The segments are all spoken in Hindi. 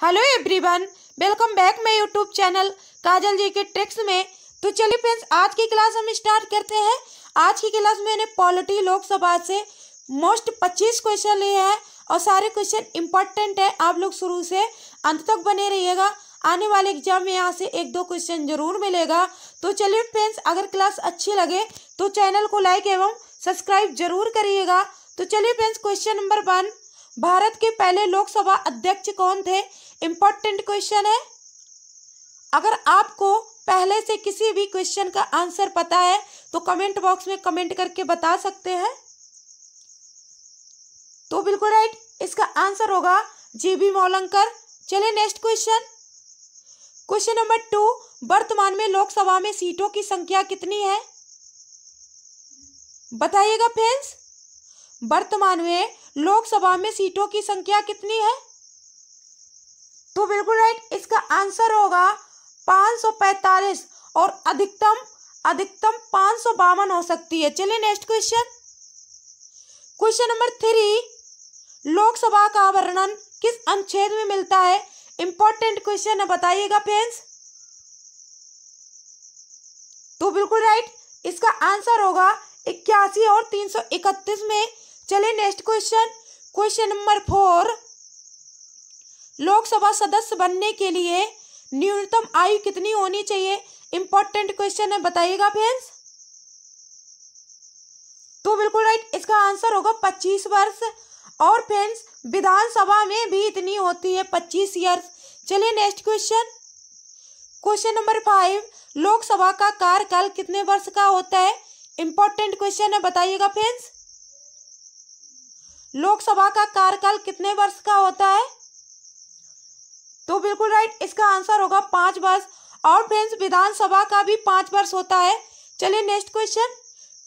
Hello everyone, welcome back my YouTube channel Kajal ji के ट्रिक्स में। तो चलिए फ्रेंड्स, आज की क्लास हम स्टार्ट करते हैं। आज की क्लास में मैंने पॉलिटी लोकसभा से मोस्ट पच्चीस क्वेश्चन लिए हैं और सारे क्वेश्चन इंपॉर्टेंट है। आप लोग शुरू से अंत तक बने रहिएगा। आने वाले एग्ज़ाम में यहाँ से एक दो क्वेश्चन ज़रूर मिलेगा। तो चलिए फ्रेंड्स, अगर क्लास अच्छी लगे तो चैनल को लाइक एवं सब्सक्राइब ज़रूर करिएगा। तो चलिए friends, question number one, Bharat के पहले लोकसभा अध्यक्ष कौन थे? इम्पोर्टेंट क्वेश्चन है। अगर आपको पहले से किसी भी क्वेश्चन का आंसर पता है तो कमेंट बॉक्स में कमेंट करके बता सकते हैं। तो बिल्कुल राइट इसका आंसर होगा जीबी मौलंकर चलिए next question question number two वर्तमान में लोकसभा में सीटों की संख्या कितनी है? बताइएगा फ्रेंड्स वर्तमान में लोकसभा में सीटों की संख्या कितनी है? तो बिल्कुल राइट इसका आंसर होगा पाँच सौ पैतालीस और अधिकतम अधिकतम पाँच सौ बावन हो सकती है। चलिए next question question number three Lok Sabha का वर्णन किस अनुच्छेद में मिलता है? इंपॉर्टेंट क्वेश्चन है, बताइएगा फ्रेंड्स तो बिल्कुल राइट इसका आंसर होगा इक्यासी और तीन सौ इकतीस में। चलिए next question question number four Lok Sabha सदस्य बनने के लिए न्यूनतम आयु कितनी होनी चाहिए? इंपॉर्टेंट क्वेश्चन है, बताइएगा फ्रेंड्स तो बिल्कुल राइट इसका आंसर होगा पच्चीस वर्ष। और फ्रेंड्स विधानसभा में भी इतनी होती है, पच्चीस ईयर्स चलिए next question question number five Lok Sabha का कार्यकाल कितने वर्ष का होता है? इंपॉर्टेंट क्वेश्चन है, बताइएगा फ्रेंड्स लोकसभा का कार्यकाल कितने वर्ष का होता है? तो बिल्कुल राइट इसका आंसर होगा पाँच वर्ष और फ्रेंड्स विधानसभा का भी पाँच वर्ष होता है। चलिए next question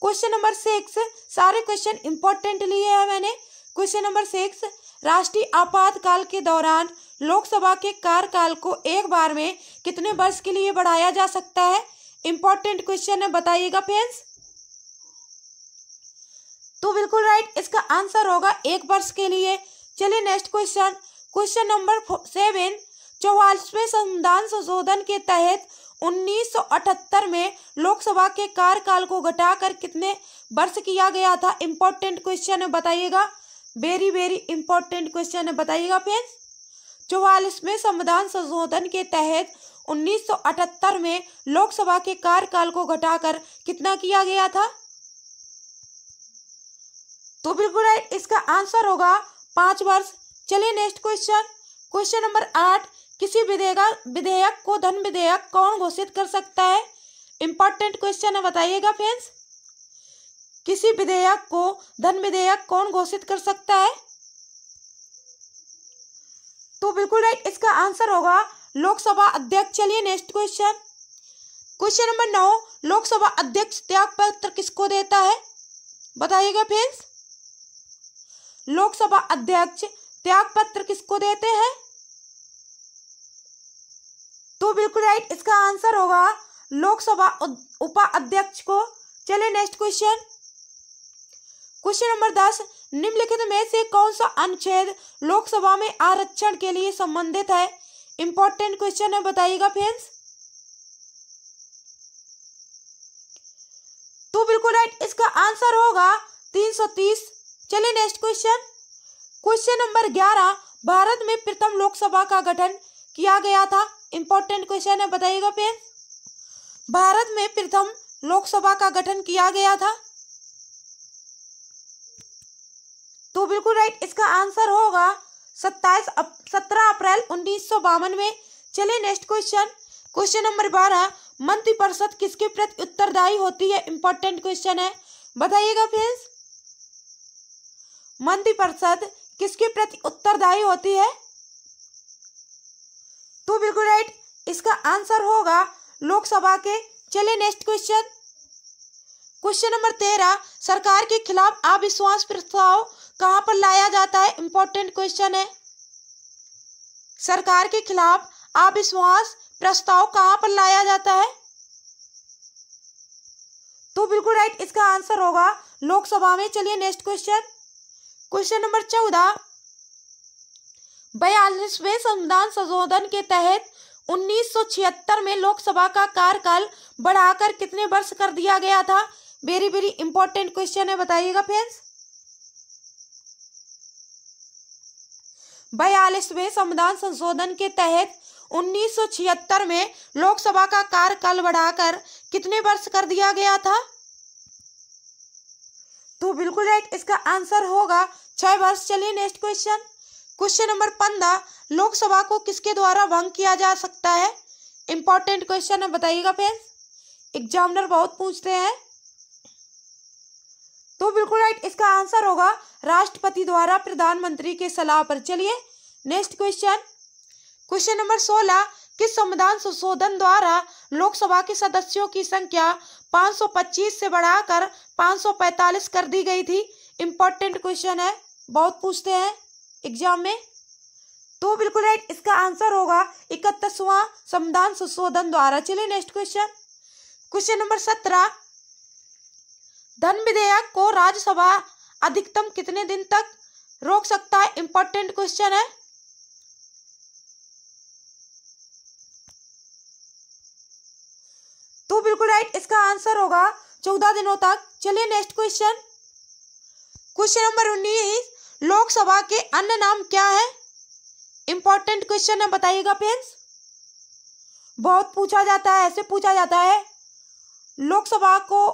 question number six सारे क्वेश्चन इंपॉर्टेंट लिए हैं मैंने। क्वेश्चन नंबर सिक्स राष्ट्रीय आपातकाल के दौरान लोकसभा के कार्यकाल को एक बार में कितने वर्ष के लिए बढ़ाया जा सकता है? इंपॉर्टेंट क्वेश्चन है, बताइएगा फ्रेंड्स तो बिल्कुल राइट इसका आंसर होगा एक वर्ष के लिए। चलिए next question question number seven चौवालीसवें संविधान संशोधन के तहत 1978 में लोकसभा के कार्यकाल को घटाकर कितने वर्ष किया गया था? इंपॉर्टेंट क्वेश्चन बताइएगा। वेरी वेरी इंपॉर्टेंट क्वेश्चन बताइएगा फ्रेंड्स चौवालीसवें संविधान संशोधन के तहत 1978 में लोकसभा के कार्यकाल को घटाकर कितना किया गया था? तो बिल्कुल राइट इसका आंसर होगा पाँच वर्ष। चलिए नेक्स्ट क्वेश्चन क्वेश्चन नंबर आठ। किसी विधेयक विधेयक को धन विधेयक कौन घोषित कर सकता है? इंपॉर्टेंट क्वेश्चन है, बताइएगा फ्रेंड्स किसी विधेयक को धन विधेयक कौन घोषित कर सकता है? तो बिल्कुल राइट इसका आंसर होगा लोकसभा अध्यक्ष। चलिए नेक्स्ट क्वेश्चन क्वेश्चन नंबर नौ, लोकसभा अध्यक्ष त्याग पत्र किसको देता है? बताइएगा फ्रेंड्स लोकसभा अध्यक्ष त्याग पत्र किसको देते हैं? तो बिल्कुल राइट, इसका आंसर होगा लोकसभा उपाध्यक्ष को। चलिए नेक्स्ट क्वेश्चन। क्वेश्चन नंबर दस, निम्नलिखित में से कौन सा अनुच्छेद लोकसभा में आरक्षण के लिए संबंधित है? इंपॉर्टेंट क्वेश्चन है, बताइएगा फ्रेंड्स। तो बिल्कुल राइट, इसका आंसर होगा तीन सौ तीस। चलिए नेक्स्ट क्वेश्चन। क्वेश्चन नंबर ग्यारह, भारत में प्रथम लोकसभा का गठन किया गया था। इंपॉर्टेंट क्वेश्चन है, बताइएगा फिर। भारत में प्रथम लोकसभा का गठन किया गया था। तो बिल्कुल राइट इसका आंसर होगा सत्ताईस सत्रह अप्रैल उन्नीस सौ बावन में। चलिए नेक्स्ट क्वेश्चन क्वेश्चन नंबर बारह, मंत्रिपरिषद किसके प्रति उत्तरदायी होती है? इंपॉर्टेंट क्वेश्चन है। बताइएगा फ्रेंड्स मंत्रिपरिषद किसके प्रति उत्तरदायी होती है? तो बिल्कुल राइट इसका आंसर होगा लोकसभा के। चलिए नेक्स्ट क्वेश्चन क्वेश्चन नंबर तेरह, सरकार के खिलाफ अविश्वास प्रस्ताव कहाँ पर लाया जाता है? इंपॉर्टेंट क्वेश्चन है। सरकार के खिलाफ अविश्वास प्रस्ताव कहाँ पर लाया जाता है? तो बिल्कुल राइट इसका आंसर होगा लोकसभा में। चलिए नेक्स्ट क्वेश्चन क्वेश्चन नंबर चौदह बयालीसवें संविधान संशोधन के तहत 1976 में लोकसभा का कार्यकाल बढ़ाकर कितने वर्ष कर दिया गया था? वेरी वेरी इंपॉर्टेंट क्वेश्चन है, बताइएगा फ्रेंड्स। बयालीसवें संविधान संशोधन के तहत 1976 में लोकसभा का कार्यकाल बढ़ाकर कितने वर्ष कर दिया गया था? तो बिल्कुल राइट, इसका आंसर होगा छह वर्ष। चलिए नेक्स्ट क्वेश्चन। क्वेश्चन नंबर पंद्रह, लोकसभा को किसके द्वारा भंग किया जा सकता है? इंपॉर्टेंट क्वेश्चन है, बताइएगा फ्रेंड्स एग्जामिनर बहुत पूछते हैं। तो बिल्कुल राइट इसका आंसर होगा राष्ट्रपति द्वारा प्रधानमंत्री के सलाह पर। चलिए नेक्स्ट क्वेश्चन क्वेश्चन नंबर सोलह, किस संविधान संशोधन द्वारा लोकसभा के सदस्यों की संख्या 525 से बढ़ाकर 545 कर दी गई थी? इंपॉर्टेंट क्वेश्चन है, बहुत पूछते हैं। एग्ज़ाम में? तो बिल्कुल राइट इसका आंसर होगा इकतीसवां संविधान संशोधन द्वारा। चलिए नेक्स्ट क्वेश्चन क्वेश्चन नंबर सत्रह। धन विधेयक को राज्यसभा अधिकतम कितने दिन तक रोक सकता है? इंपॉर्टेंट क्वेश्चन है। तो बिल्कुल राइट इसका आंसर होगा चौदह दिनों तक। चलिए नेक्स्ट क्वेश्चन क्वेश्चन नंबर उन्नीस। लोकसभा के अन्य नाम क्या है? इंपॉर्टेंट क्वेश्चन है, बताइएगा फ्रेंड्स बहुत पूछा जाता है, ऐसे पूछा जाता है, लोकसभा को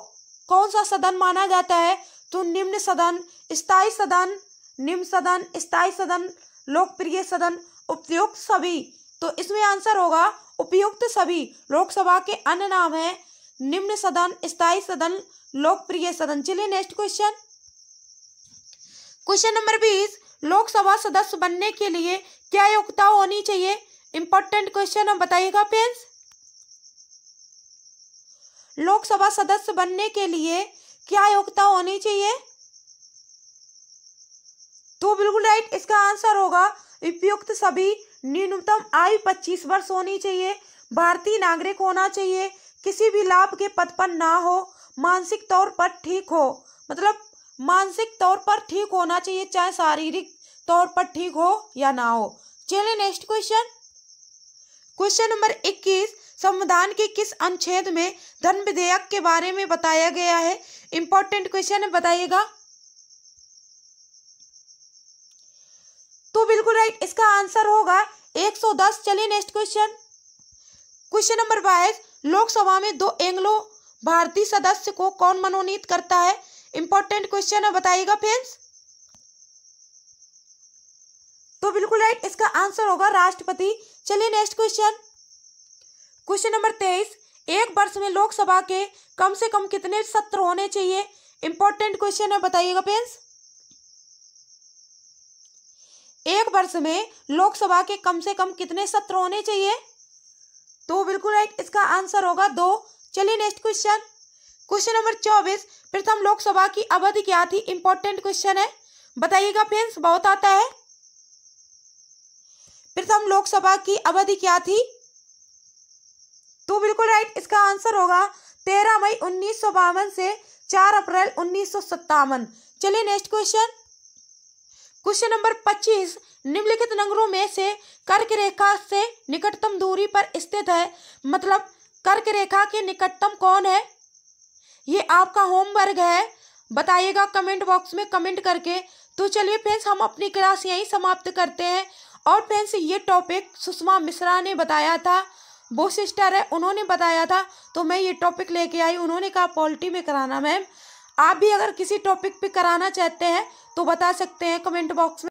कौन सा सदन माना जाता है? तो निम्न सदन, स्थायी सदन, निम्न सदन, स्थायी सदन, लोकप्रिय सदन, उपयुक्त सभी। तो इसमें आंसर होगा, उपयुक्त सभी। लोकसभा के अन्य नाम है, निम्न सदन, स्थायी सदन, लोकप्रिय सदन। चलिए नेक्स्ट क्वेश्चन क्वेश्चन नंबर बीस, लोकसभा सदस्य बनने के लिए क्या योग्यता होनी चाहिए? इंपॉर्टेंट क्वेश्चन है बताइएगा फ्रेंड्स लोकसभा सदस्य बनने के लिए क्या योग्यता होनी चाहिए? तो बिल्कुल राइट इसका आंसर होगा। उपयुक्त सभी न्यूनतम आयु पच्चीस वर्ष होनी चाहिए। भारतीय नागरिक होना चाहिए। किसी भी लाभ के पद पर ना हो। मानसिक तौर पर ठीक हो। मतलब मानसिक तौर पर ठीक होना चाहिए, चाहे शारीरिक तौर पर ठीक हो या ना हो। चलिए नेक्स्ट क्वेश्चन क्वेश्चन नंबर इक्कीस, संविधान के किस अनुच्छेद में धन विधेयक के बारे में बताया गया है? इंपॉर्टेंट क्वेश्चन है, बताइएगा। तो बिल्कुल राइट इसका आंसर होगा 110 चलिए नेक्स्ट क्वेश्चन क्वेश्चन नंबर बाईस, लोकसभा में दो एंग्लो भारतीय सदस्य को कौन मनोनीत करता है? इंपॉर्टेंट क्वेश्चन है, बताइएगा फ्रेंड्स तो बिल्कुल राइट इसका आंसर होगा राष्ट्रपति। चलिए नेक्स्ट क्वेश्चन क्वेश्चन नंबर तेईस. एक वर्ष में लोकसभा के कम से कम कितने सत्र होने चाहिए? इंपॉर्टेंट क्वेश्चन है, बताइएगा फ्रेंड्स एक वर्ष में लोकसभा के कम से कम कितने सत्र होने चाहिए? तो बिल्कुल राइट इसका आंसर होगा दो। चलिए नेक्स्ट क्वेश्चन क्वेश्चन नंबर चौबीस, प्रथम लोकसभा की अवधि क्या थी? इंपॉर्टेंट क्वेश्चन है। बताइएगा फ्रेंड्स बहुत आता है। प्रथम लोकसभा की अवधि क्या थी? तो बिल्कुल राइट इसका आंसर होगा तेरह मई उन्नीस सौ बावन से चार अप्रैल उन्नीस सौ सत्तावन। चलिए नेक्स्ट क्वेश्चन क्वेश्चन नंबर पच्चीस, निम्नलिखित नगरों में से कर्क रेखा से निकटतम दूरी पर स्थित है। मतलब कर्क रेखा के निकटतम कौन है? ये आपका होमवर्क है। बताइएगा कमेंट बॉक्स में कमेंट करके। तो चलिए फ्रेंड्स, हम अपनी क्लास यहीं समाप्त करते हैं। और फ्रेंड्स, ये टॉपिक सुषमा मिश्रा ने बताया था। वो सिस्टर है, उन्होंने बताया था। तो मैं ये टॉपिक लेके आई। उन्होंने कहा पॉलिटी में कराना मैम आप भी अगर किसी टॉपिक पे कराना चाहते हैं तो बता सकते हैं कमेंट बॉक्स में।